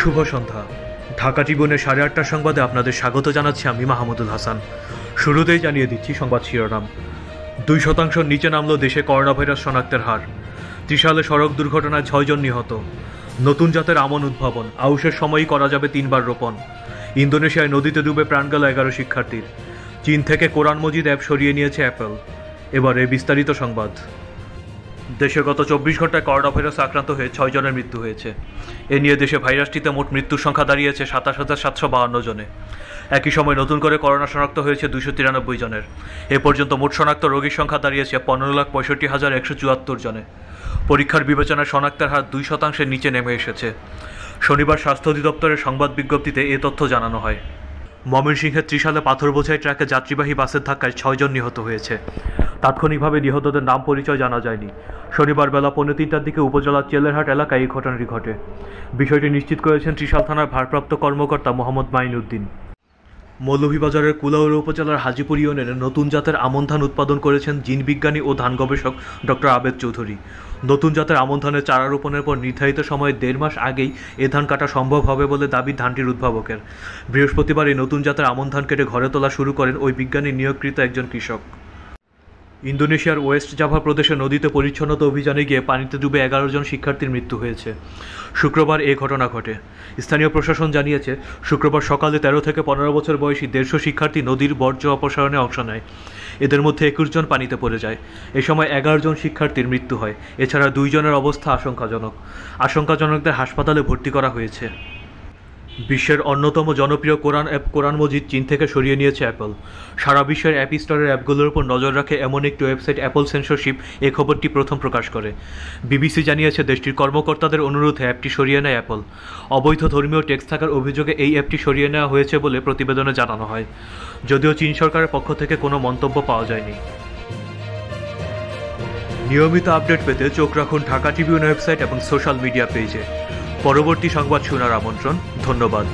শুভ সন্ধ্যা। ঢাকা জীবনের সাড়ে আটটার সংবাদে আপনাদের স্বাগত জানাচ্ছি আমি মাহমুদুল হাসান। শুরুতেই জানিয়ে দিচ্ছি সংবাদ শিরোনাম। দুই শতাংশ নিচে নামলো দেশে করোনা ভাইরাস শনাক্তের হার। ত্রিশালে সড়ক দুর্ঘটনায় ছয়জন নিহত। নতুন জাতের আমন উদ্ভাবন। আউশের সময়ই করা যাবে তিনবার রোপণ। ইন্দোনেশিয়ায় নদীতে ডুবে প্রাণ গেল এগারো শিক্ষার্থীর। চীন থেকে কোরআন মজিদ অ্যাপ সরিয়ে নিয়েছে অ্যাপল। এবারে বিস্তারিত সংবাদ। দেশে গত চব্বিশ ঘন্টায় করোনা ভাইরাস আক্রান্ত হয়ে ছয় জনের মৃত্যু হয়েছে। এ নিয়ে দেশে ভাইরাসটিতে মোট মৃত্যুর সংখ্যা দাঁড়িয়েছে সাতাশ হাজার সাতশো বাহান্ন জনে। একই সময় নতুন করে করোনা শনাক্ত হয়েছে দুশো তিরানব্বই জনের। এ পর্যন্ত মোট শনাক্ত রোগীর সংখ্যা দাঁড়িয়েছে পনেরো লাখ পঁয়ষট্টি হাজার একশো চুয়াত্তর জনে। পরীক্ষার বিবেচনায় শনাক্তের হার দুই শতাংশের নিচে নেমে এসেছে। শনিবার স্বাস্থ্য অধিদপ্তরের সংবাদ বিজ্ঞপ্তিতে এ তথ্য জানানো হয়। ময়মনসিংহের ত্রিশালে পাথর বোঝাই ট্রাকে যাত্রীবাহী বাসের ধাক্কায় ছয়জন নিহত হয়েছে। তাৎক্ষণিকভাবে নিহতদের নাম পরিচয় জানা যায়নি। শনিবার বেলা পৌনে তিনটার দিকে উপজেলার চেলেরহাট এলাকায় এই ঘটনাটি ঘটে। বিষয়টি নিশ্চিত করেছেন ত্রিশাল থানার ভারপ্রাপ্ত কর্মকর্তা মোহাম্মদ মাইন উদ্দিন মৌলভীবাজারের কুলাউড়া উপজেলার হাজিপুর ইউনিয়নে নতুন জাতের আমন ধান উৎপাদন করেছেন জিন বিজ্ঞানী ও ধান গবেষক ডক্টর আবেদ চৌধুরী। নতুন জাতের আমন ধানের চারা রোপণের পর নির্ধারিত সময়ে দেড় মাস আগেই এ ধান কাটা সম্ভব হবে বলে দাবি ধানটির উদ্ভাবকের। বৃহস্পতিবার এই নতুন জাতের আমন ধান কেটে ঘরে তোলা শুরু করেন ওই বিজ্ঞানী নিয়োগকৃত একজন কৃষক। ইন্দোনেশিয়ার ওয়েস্ট জাভা প্রদেশে নদীতে পরিচ্ছন্নতা অভিযানে গিয়ে পানিতে ডুবে এগারো জন শিক্ষার্থীর মৃত্যু হয়েছে। শুক্রবার এ ঘটনা ঘটে। স্থানীয় প্রশাসন জানিয়েছে, শুক্রবার সকালে তেরো থেকে পনেরো বছর বয়সী দেড়শো শিক্ষার্থী নদীর বর্জ্য অপসারণে অংশ নেয়। এদের মধ্যে একুশ জন পানিতে পড়ে যায়। এ সময় এগারো জন শিক্ষার্থীর মৃত্যু হয়। এছাড়া দুইজনের অবস্থা আশঙ্কাজনক। আশঙ্কাজনকদের হাসপাতালে ভর্তি করা হয়েছে। বিশ্বের অন্যতম জনপ্রিয় কোরআন অ্যাপ কোরআন মজিদ চীন থেকে সরিয়ে নিয়েছে অ্যাপল। সারা বিশ্বের অ্যাপ স্টোরের অ্যাপগুলোর উপর নজর রাখে এমন একটি ওয়েবসাইট অ্যাপল সেন্সরশিপ এ খবরটি প্রথম প্রকাশ করে। বিবিসি জানিয়েছে, দেশটির কর্মকর্তাদের অনুরোধে অ্যাপটি সরিয়ে নেয় অ্যাপল। অবৈধ ধর্মীয় টেক্সট থাকার অভিযোগে এই অ্যাপটি সরিয়ে নেওয়া হয়েছে বলে প্রতিবেদনে জানানো হয়। যদিও চীন সরকারের পক্ষ থেকে কোনো মন্তব্য পাওয়া যায়নি। নিয়মিত আপডেট পেতে চোখ রাখুন ঢাকা ট্রিবিউন ওয়েবসাইট এবং সোশ্যাল মিডিয়া পেজে। পরবর্তী সংবাদ শোনার আমন্ত্রণ ধন্যবাদ।